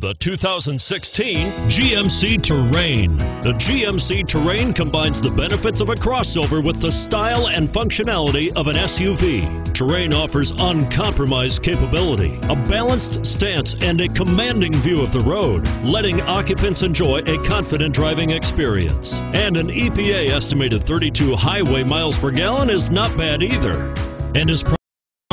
The 2016 GMC Terrain. The GMC Terrain combines the benefits of a crossover with the style and functionality of an SUV. Terrain offers uncompromised capability, a balanced stance, and a commanding view of the road, letting occupants enjoy a confident driving experience. And an EPA estimated 32 highway miles per gallon is not bad either. And is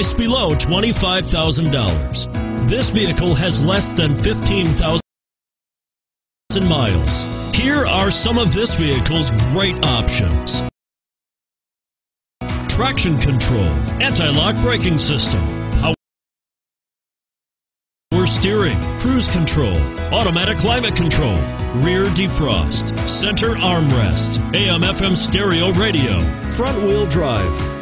priced below $25,000. This vehicle has less than 15,000 miles. Here are some of this vehicle's great options. Traction control, anti-lock braking system, power steering, cruise control, automatic climate control, rear defrost, center armrest, AM FM stereo radio, front wheel drive.